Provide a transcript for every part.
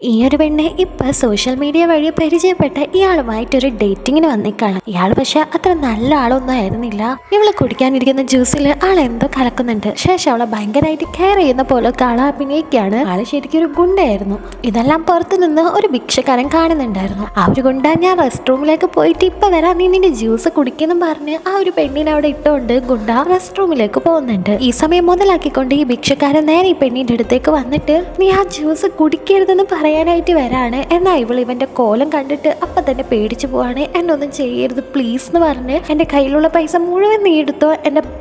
ഈ ഒരു പെണ്ണ് ഇപ്പം സോഷ്യൽ മീഡിയ വഴി പരിചയപ്പെട്ട ഇയാളുമായിട്ടൊരു ഡേറ്റിങ്ങിന് വന്നേക്കാണ്. ഇയാൾ പക്ഷെ അത്ര നല്ല ആളൊന്നും ആയിരുന്നില്ല. ഇവൾ കുടിക്കാനിരിക്കുന്ന ജ്യൂസിൽ ആൾ എന്തോ കലക്കുന്നുണ്ട്. ശേഷം അവളെ ഭയങ്കരമായിട്ട് കെയർ ചെയ്യുന്ന പോലെ ആൾ അഭിനയിക്കുകയാണ്. ആൾ ശരിക്കും ഒരു ഗുണ്ടായിരുന്നു ഇതെല്ലാം പുറത്തു നിന്ന് ഒരു ഭിക്ഷക്കാരൻ കാണുന്നുണ്ടായിരുന്നു. ആ ഒരു ഗുണ്ട ഞാൻ റെസ്റ്റ് റൂമിലേക്ക് പോയിട്ട് ഇപ്പൊ വരാൻ നീ നിന്റെ ജ്യൂസ് കുടിക്കുന്നു പറഞ്ഞ് ആ ഒരു പെണ്ണിനെ അവിടെ ഇട്ടുകൊണ്ട് ഗുണ്ട റെസ്റ്റ് റൂമിലേക്ക് പോകുന്നുണ്ട്. ഈ സമയം മുതലാക്കിക്കൊണ്ട് ഈ ഭിക്ഷക്കാരൻ നേരെ ഈ പെണ്ണിന്റെ അടുത്തേക്ക് വന്നിട്ട് നീ ആ ജ്യൂസ് കുടിക്കരുതെന്ന് പറയാനായിട്ട് വരാണ്. എന്നാ ഇവൾ ഇവന്റെ കോലം കണ്ടിട്ട് അപ്പൊ തന്നെ പേടിച്ചു പോവാണ്. എന്നൊന്നും ചെയ്യരുത് പ്ലീസ് എന്ന് പറഞ്ഞ് എന്റെ കയ്യിലുള്ള പൈസ മുഴുവൻ നീ എടുത്തോ.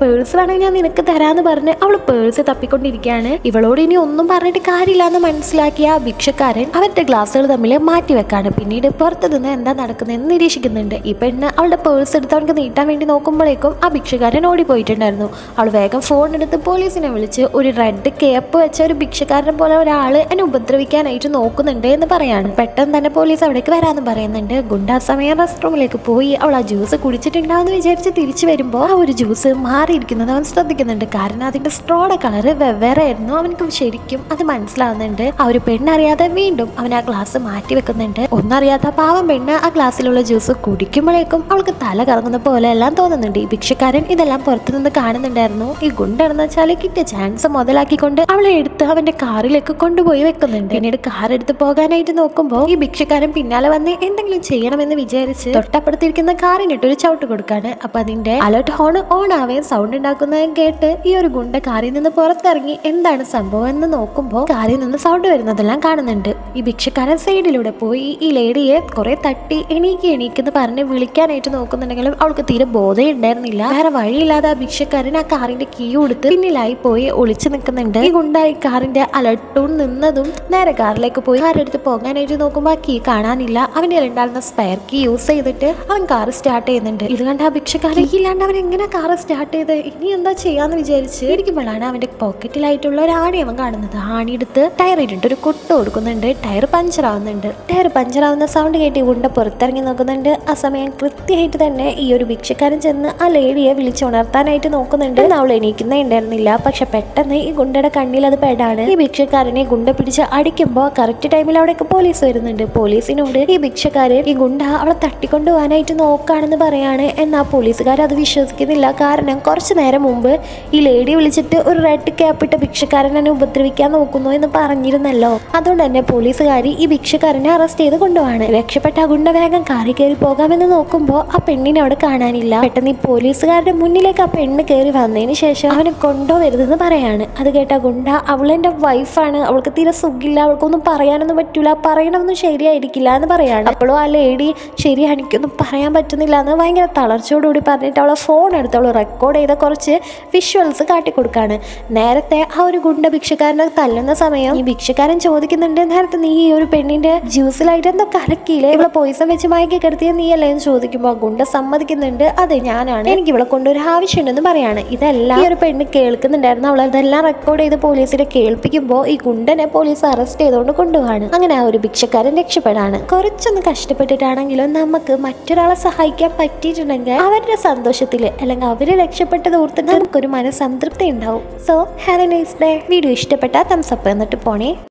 പേഴ്സ് വേണമെങ്കിൽ ഞാൻ നിനക്ക് തരാന്ന് പറഞ്ഞ് അവൾ പേഴ്സ് തപ്പിക്കൊണ്ടിരിക്കുകയാണ്. ഇവളോട് ഇനി ഒന്നും പറഞ്ഞിട്ട് കാര്യമില്ല എന്ന് മനസ്സിലാക്കിയ ആ ഭിക്ഷക്കാരൻ അവരുടെ ഗ്ലാസ്സുകൾ തമ്മിൽ മാറ്റി വെക്കാണ്. പിന്നീട് പുറത്തു നിന്ന് എന്താ നടക്കുന്നതെന്ന് നിരീക്ഷിക്കുന്നുണ്ട്. ഈ പെണ്ണ് അവളുടെ പേഴ്സ് എടുത്ത് അവൾക്ക് നീട്ടാൻ വേണ്ടി നോക്കുമ്പോഴേക്കും ആ ഭിക്ഷക്കാരൻ ഓടിപ്പോയിട്ടുണ്ടായിരുന്നു. അവൾ വേഗം ഫോൺ എടുത്ത് പോലീസിനെ വിളിച്ച് ഒരു റെഡ് കേപ്പ് വെച്ച ഒരു ഭിക്ഷക്കാരനെ പോലെ ഒരാൾ എന്നെ ഉപദ്രവിക്കാനായിട്ട് നോക്കുന്നുണ്ട് എന്ന് പറയാണ്. പെട്ടെന്ന് തന്നെ പോലീസ് അവിടേക്ക് വരാമെന്ന് പറയുന്നുണ്ട്. ഗുണ്ടാ സമയം റെസ്റ്റ് റൂമിലേക്ക് പോയി. അവൾ ആ ജ്യൂസ് കുടിച്ചിട്ടുണ്ടാവുമെന്ന് വിചാരിച്ച് തിരിച്ചു വരുമ്പോൾ ആ ഒരു ജ്യൂസ് മാറിയിരിക്കുന്നത് അവൻ ശ്രദ്ധിക്കുന്നുണ്ട്. കാരണം അതിന്റെ സ്ട്രോയുടെ കളർ വെവ്വേറെ ആയിരുന്നു അവനക്ക് ശരിക്കും അത് മനസ്സിലാവുന്നുണ്ട്. ആ ഒരു പെണ്ണറിയാതെ വീണ്ടും അവൻ ആ ഗ്ലാസ് മാറ്റി വെക്കുന്നുണ്ട്. ഒന്നറിയാത്ത പാവം പെണ്ണ് ആ ഗ്ലാസ്സിലുള്ള ജ്യൂസ് കുടിക്കുമ്പോഴേക്കും അവൾക്ക് തല കറങ്ങുന്ന പോലെ എല്ലാം തോന്നുന്നുണ്ട്. ഈ ഭിക്ഷക്കാരൻ ഇതെല്ലാം പുറത്തുനിന്ന് കാണുന്നുണ്ടായിരുന്നു. ഈ ഗുണ്ടെന്ന് വെച്ചാൽ കിട്ടിയ ചാൻസ് മുതലാക്കിക്കൊണ്ട് അവളെ എടുത്ത് അവന്റെ കാറിലേക്ക് കൊണ്ടുപോയി വെക്കുന്നുണ്ട്. പിന്നീട് കാർ എടുത്ത് പോകാനായിട്ട് നോക്കുമ്പോൾ ഈ ഭിക്ഷക്കാരൻ പിന്നാലെ വന്ന് എന്തെങ്കിലും ചെയ്യണമെന്ന് വിചാരിച്ച് തൊട്ടപ്പുറത്തിരിക്കുന്ന കാറിനിട്ട് ഒരു ചവിട്ട് കൊടുക്കാണ്. അപ്പൊ അതിന്റെ അലർട്ട് ഹോൺ ഓൺ ആവേ സൗണ്ട് ഉണ്ടാക്കുന്നതും കേട്ട് ഈ ഒരു ഗുണ്ട കാറിൽ നിന്ന് പുറത്തിറങ്ങി എന്താണ് സംഭവം എന്ന് നോക്കുമ്പോൾ കാറിൽ നിന്ന് സൗണ്ട് വരുന്നതെല്ലാം കാണുന്നുണ്ട്. ഈ ഭിക്ഷക്കാരൻ സൈഡിലൂടെ പോയി ഈ ലേഡിയെ കുറെ തട്ടി എണീക്ക് എണീക്കെന്ന് പറഞ്ഞ് വിളിക്കാനായിട്ട് നോക്കുന്നുണ്ടെങ്കിലും അവൾക്ക് തീരെ ബോധം ഉണ്ടായിരുന്നില്ല. വേറെ വഴിയില്ലാതെ ആ ഭിക്ഷക്കാരൻ ആ കാറിന്റെ കീ കൊടുത്ത് പിന്നിലായി പോയി ഒളിച്ചു നിൽക്കുന്നുണ്ട്. ഈ ഗുണ്ട കാറിന്റെ അലർട്ടൂൺ നിന്നതും നേരെ കാറിലേക്ക് പോയി. കാറെടുത്ത് പോകാനായിട്ട് നോക്കുമ്പോൾ കീ കാണാനില്ല. അവന്റെ ഉണ്ടായിരുന്ന സ്പെയർ കീ യൂസ് ചെയ്തിട്ട് അവൻ കാർ സ്റ്റാർട്ട് ചെയ്യുന്നുണ്ട്. ഇത് കണ്ട ആ ഭിക്ഷക്കാരൻ ഇല്ലാണ്ട് അവൻ എങ്ങനെ കാർ സ്റ്റാർട്ട് ചെയ്ത്? ഇനി എന്താ ചെയ്യാന്ന് വിചാരിച്ച് ഇരിക്കുമ്പോഴാണ് അവന്റെ പോക്കറ്റിലായിട്ടുള്ള ഒരു ആണി അവൻ കാണുന്നത്. ആണി എടുത്ത് ടയർ ഇട്ടിട്ട് ഒരു കൊട്ട് കൊടുക്കുന്നുണ്ട്. ടയർ പഞ്ചർ ആവുന്നുണ്ട്. ടയർ പഞ്ചർ ആവുന്ന സൗണ്ട് കേട്ട് ഈ ഗുണ്ട പുറത്തിറങ്ങി നോക്കുന്നുണ്ട്. ആ സമയം കൃത്യമായിട്ട് തന്നെ ഈ ഒരു ഭിക്ഷക്കാരൻ ചെന്ന് ആ ലേഡിയെ വിളിച്ചുണർത്താനായിട്ട് നോക്കുന്നുണ്ട്. അവൾ എണീക്കുന്നേ ഉണ്ടായിരുന്നില്ല. പക്ഷെ പെട്ടെന്ന് ഈ ഗുണ്ടയുടെ കണ്ണിൽ അത് പെടാണ് ഈ ഭിക്ഷക്കാരനെ ഗുണ്ട പിടിച്ച് അടിക്കുമ്പോൾ കറക്റ്റ് ടൈമിൽ അവിടെയൊക്കെ പോലീസ് വരുന്നുണ്ട്. പോലീസിനോട് ഈ ഭിക്ഷക്കാരൻ ഈ ഗുണ്ട അവളെ തട്ടിക്കൊണ്ടുപോകാനായിട്ട് നോക്കാണെന്ന് പറയാണ്. എന്നാൽ പോലീസുകാർ അത് വിശ്വസിക്കുന്നില്ല. കാരണം കുറച്ച് നേരം മുമ്പ് ഈ ലേഡി വിളിച്ചിട്ട് ഒരു റെഡ് ക്യാപ് ഇട്ട ഭിക്ഷക്കാരൻ എന്നെ ഉപദ്രവിക്കാൻ നോക്കുന്നു എന്ന് പറഞ്ഞിരുന്നല്ലോ. അതുകൊണ്ട് തന്നെ പോലീസുകാർ ഈ ഭിക്ഷക്കാരനെ അറസ്റ്റ് ചെയ്ത് കൊണ്ടുപോവാണ്. രക്ഷപ്പെട്ട ആ ഗുണ്ട വേഗം കാറി കയറി പോകാമെന്ന് നോക്കുമ്പോൾ ആ പെണ്ണിനെ അവിടെ കാണാനില്ല. പെട്ടെന്ന് ഈ പോലീസുകാരുടെ മുന്നിലേക്ക് ആ പെണ്ണ് കയറി വന്നതിന് ശേഷം അവനെ കൊണ്ടുവരുതെന്ന് പറയാണ്. അത് കേട്ട ഗുണ്ട അവളെന്റെ വൈഫാണ് അവൾക്ക് തീരെ സുഖില്ല അവൾക്കൊന്നും പറയാനൊന്നും പറ്റൂല. പറയണമൊന്നും ശരിയായിരിക്കില്ല എന്ന് പറയാണ്. അപ്പോഴും ആ ലേഡി ശരിയാണ് എനിക്കൊന്നും പറയാൻ പറ്റുന്നില്ല എന്ന് ഭയങ്കര തളർച്ചയോടുകൂടി പറഞ്ഞിട്ട് അവളെ ഫോൺ എടുത്ത് അവൾ റെക്കോർഡ് ചെയ്ത കുറച്ച് വിഷ്വൽസ് കാട്ടിക്കൊടുക്കാണ്. നേരത്തെ ആ ഒരു ഗുണ്ട ഭിക്ഷക്കാരനെ തല്ലുന്ന സമയം ഈ ഭിക്ഷക്കാരൻ ചോദിക്കുന്നുണ്ട് നേരത്തെ നീ ഈ ഒരു പെണ്ണിന്റെ ജ്യൂസിലായിട്ട് എന്തോ കലക്കിയില്ലേ ഇവളെ പോയിസൺ വെച്ച് മയക്കി കിടത്തിയ നീ അല്ലേ എന്ന് ചോദിക്കുമ്പോൾ ഗുണ്ട സമ്മതിക്കുന്നുണ്ട് അതെ ഞാനാണ്. എനിക്ക് ഇവളെ കൊണ്ടൊരു ആവശ്യമുണ്ടെന്ന് പറയാണ്. ഇതെല്ലാം ഈ ഒരു പെണ്ണ് കേൾക്കുന്നുണ്ടായിരുന്നു. അവൾ അതെല്ലാം റെക്കോർഡ് ചെയ്ത് പോലീസിനെ കേൾപ്പിക്കുമ്പോൾ ഈ ഗുണ്ടനെ പോലീസ് അറസ്റ്റ് ചെയ്തുകൊണ്ട് കൊണ്ടുപോവാണ്. അങ്ങനെ ആ ഒരു ഭിക്ഷക്കാരൻ രക്ഷപ്പെടാണ്. കുറച്ചൊന്ന് കഷ്ടപ്പെട്ടിട്ടാണെങ്കിലും നമുക്ക് മറ്റൊരാളെ സഹായിക്കാൻ പറ്റിയിട്ടുണ്ടെങ്കിൽ അവരുടെ സന്തോഷത്തിൽ അല്ലെങ്കിൽ അവർ രക്ഷപ്പെട്ടത് ഓർത്തിട്ട് നമുക്കൊരു മനസ്സംതൃപ്തി ഉണ്ടാവും. So have a nice day video ഇഷ്ടപ്പെട്ടാൽ തംസപ്പ് എന്നിട്ട് പോണേ.